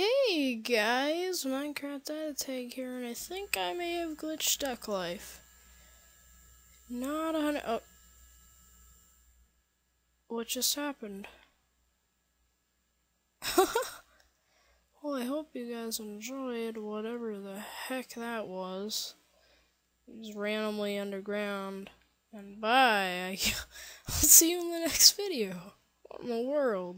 Hey guys, Minecraft Tag here, and I think I may have glitched Duck Life. Not a hundred. Oh. What just happened? well, I hope you guys enjoyed whatever the heck that was. It was randomly underground. And bye. I'll see you in the next video. What in the world?